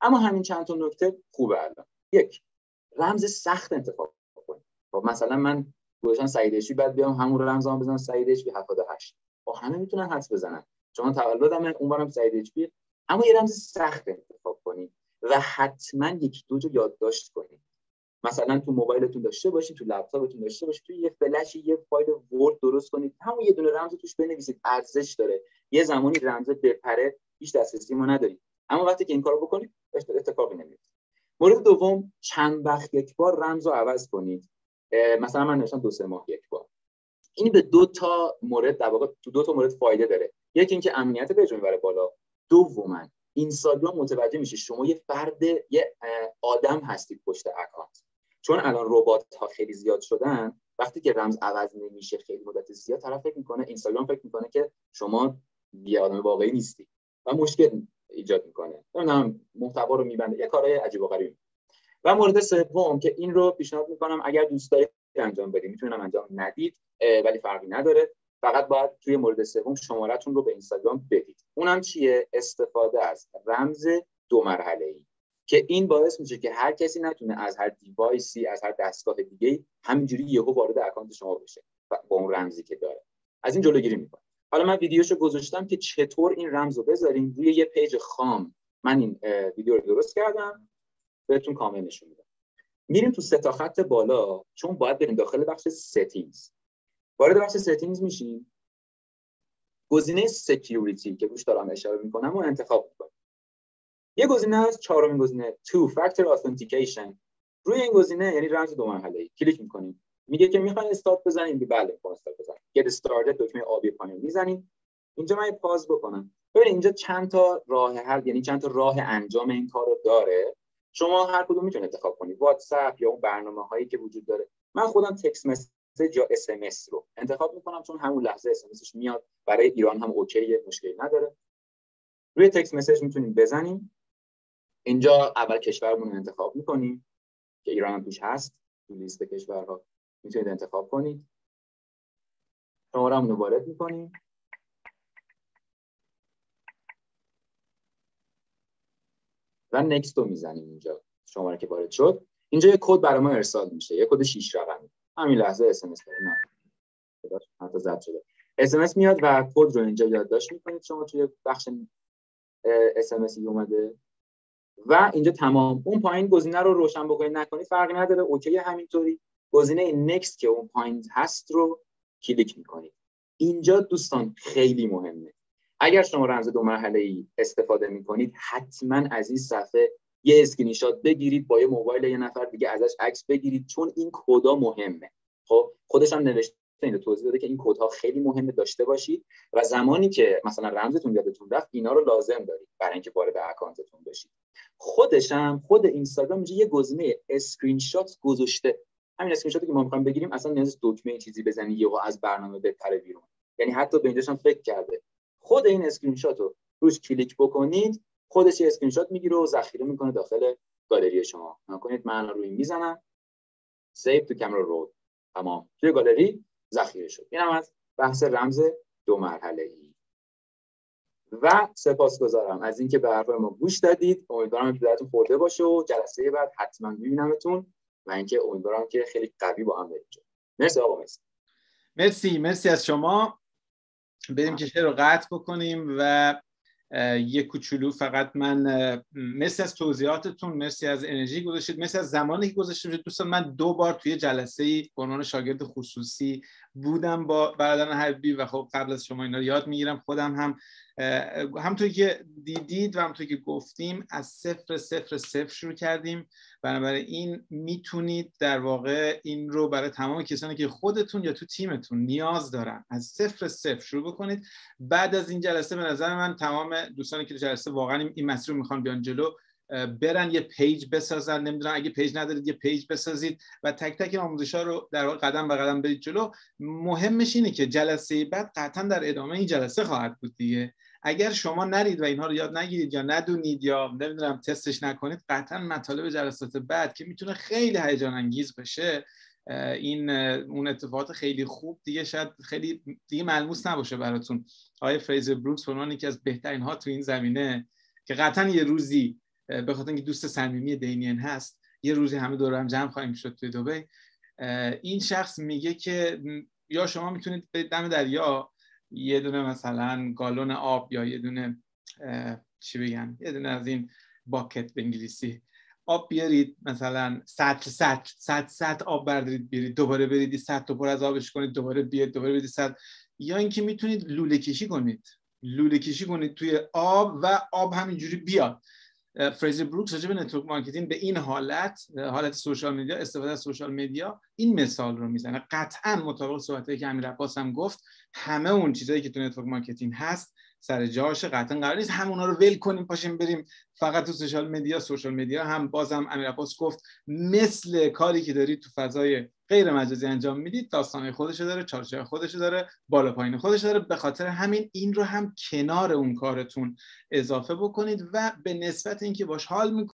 اما همین چند تا نکته خوبه الان. یک رمز سخت انتخاب کنید خب مثلا من گوشان سعید اشی بعد بیام همون رمزام بزنم سعید اشی 78 با همه می‌تونن حدس بزنن. چون تولدم اونورم سعید اشی اما یه رمز سخت انتخاب کنید و حتما یک دو جو یادداشت کنید مثلا تو موبایلتون داشته باشید تو لپتاپتون داشته باشید تو یه فلش یه فایل ورد درست کنید. همون یه دونه رمز توش بنویسید. ارزش داره. یه زمانی رمز بپره هیچ دسترسی ما ندارید اما وقتی که این کارو بکنید اتفاقی نمیفته مورد دوم چند وقت یک بار رمز رو عوض کنید. مثلا من نوشتم دو سه ماه یک بار. این به دو تا مورد در واقع تو دو تا مورد فایده داره. یکی اینکه امنیت پیج می‌بره بالا. دوما اینستاگرام متوجه میشه شما یه فرد یه آدم هستید پشت اکانت. چون الان ربات ها خیلی زیاد شدن وقتی که رمز عوض نمیشه خیلی مدت زیاد طرف فکر می‌کنه اینستاگرام فکر می‌کنه که شما یه آدم واقعی نیستی. و مشکل ایجاد می‌کنه. نمی‌دونم محتوا رو میبنده. یه کارهای عجیب و غریب. و مورد سوم که این رو پیشنهاد می‌کنم اگر دوست دارید انجام بدید. می‌تونم انجام ندید ولی فرقی نداره. فقط باید توی مورد سوم شمارتون رو به اینستاگرام بدید. اونم چیه؟ استفاده از رمز دو مرحله ای که این باعث میشه که هر کسی نتونه از هر دیوایسی از هر دستگاه دیگه همینجوری یهو وارد اکانت شما بشه با اون رمزی که داره. از این جلوگیری می‌کنه حالا من ویدیوشو گذاشتم که چطور این رمز رو بذاریم روی یه پیج خام. من این ویدیو رو درست کردم. بهتون کامل نشون میدم. میریم تو سه تا خط بالا چون باید بریم داخل بخش settings وارد بخش settings میشیم. گزینه security که روش دارم اشاره می‌کنم و انتخاب می‌کنم یه گزینه هست چهارمین گزینه. Two factor authentication. روی این گزینه یعنی رمز دو مرحله کلیک می‌کنیم. میگه که می‌خواین استارت بزنیم بله استارت بزنیم get started دکمه آبی پایین. می‌زنیم اینجا من pause بکنم. ببینید اینجا چند تا راه حل یعنی چند تا راه انجام این کار داره. شما هر کدوم می‌تونید انتخاب کنید. واتساپ یا اون برنامه هایی که وجود داره. من خودم text message یا اس رو انتخاب می‌کنم چون همون لحظه اس میاد. برای ایران هم OK ه مشکلی نداره. روی text message می‌تونیم بزنیم اینجا اول کشورمون رو انتخاب می‌کنیم که ایران هم توش هست تو لیست کشورها. می‌تونید انتخاب کنید. شماره رو وارد می‌کنیم. و next رو می‌زنیم اینجا شماره که وارد شد. اینجا یه کد برای ما ارسال میشه یه کد 6 رقمی همین لحظه اس ام اس حتی شده. اس ام اس میاد و کد رو اینجا یادداشت می‌کنید. شما توی بخش اس ام اس اومده. و اینجا تمام. اون پایین گزینه رو روشن بکنید نکنید فرقی نداره. OK همینطوری. گزینه next که اون پایین هست رو کلیک می‌کنید اینجا دوستان خیلی مهمه. اگر شما رمز دو مرحله ای استفاده می‌کنید حتما از این صفحه یه اسکرین شات بگیرید با یه موبایل یه نفر دیگه ازش عکس بگیرید چون این کدا مهمه. خب خودش هم نوشته اینو توضیح داده که این کدها خیلی مهمه داشته باشید. و زمانی که مثلا رمزتون یادتون رفت اینا رو لازم دارید برای اینکه وارد اکانتتون بشید. خودش هم خود اینستاگرام یه گزینه اسکرین شات گذاشته. همین اسکرین شاتی که ما می‌خوایم بگیریم اصلا نیاز دکمه چیزی بزنی یهو از برنامه بپره بیرون. یعنی حتی به اینجاش هم فکر کرده. خود این اسکرین شات رو روش کلیک بکنید خودش یه اسکرین شات می‌گیره و ذخیره می‌کنه داخل گالری شما. نکنید من روی می‌زنم. save to camera roll تمام. توی گالری ذخیره شد. اینم از بحث رمز دو مرحله ای و سپاسگزارم از اینکه به حرف ما گوش دادید. امیدوارم که خورده باشه و جلسه بعد حتما میبینمتون. و اینکه امیدوارم که خیلی قوی با هم بریم مرسی آقا مرسی. مرسی مرسی از شما. بریم که رو قطع بکنیم و یه کوچولو فقط من مرسی از توضیحاتتون مرسی از انرژی گذاشتید مرسی از زمانی که گذاشتید. دوستان من دو بار توی جلسه ای به عنوان شاگرد خصوصی بودم با برادران حبیبی و خب قبل از شما اینا رو یاد می‌گیرم خودم هم همونطوری که دیدید و همونطوری که گفتیم از صفر صفر صفر شروع کردیم. بنابراین می‌تونید در واقع این رو برای تمام کسانی که خودتون یا تو تیمتون نیاز دارن از صفر صفر شروع بکنید. بعد از این جلسه به نظر من تمام دوستانی که جلسه واقعا این مسیر رو می‌خوان بیان جلو برن یه پیج بسازن نمی‌دونم اگه پیج ندارید یه پیج بسازید و تک تک آموزش ها رو در قدم به قدم برید جلو. مهمش اینه که جلسه بعد قطعا در ادامه این جلسه خواهد بود دیگه. اگر شما نرید و اینها رو یاد نگیرید یا ندونید یا نمی‌دونم تستش نکنید قطعا مطالب جلسات بعد که می‌تونه خیلی هیجان انگیز بشه این اون اتفاقات خیلی خوب دیگه شاید خیلی دیگه ملموس نباشه براتون. آقای فریزر بروکس به عنوان یکی از بهترین ها تو این زمینه که قطعا یه روزی به خاطر اینکه دوست صمیمی دینین هست یه روزی همه دور هم جمع خواهیم شد توی دبی. این شخص میگه که یا شما می‌تونید به دم دریا یه دونه مثلا گالون آب یا یه دونه چی بگن یه دونه از این bucket به انگلیسی آب بیارید مثلا سطل سطل سطل سطل آب بردارید بیارید دوباره برید سطل پر از آبش کنید دوباره بیارید دوباره برید سطل یا اینکه می‌تونید لوله کشی کنید. لوله کشی کنید توی آب و آب همینجوری بیاد. فریزر بروکس راجع به network marketing به این حالت حالت social media استفاده از social media این مثال رو می‌زنه. قطعا مطابق صحبتایی که امیر عباس هم گفت همه اون چیزایی که تو network marketing هست سر جاش قطعا قرار نیست. همونا رو ول کنیم پاشیم بریم فقط تو social media social media هم بازم امیر عباس گفت مثل کاری که دارید تو فضای غیر مجازی انجام می‌دید داستان خودش داره چارچوب خودش داره بالا پایین خودش داره. به خاطر همین این رو هم کنار اون کارتون اضافه بکنید و به نسبت اینکه باش حال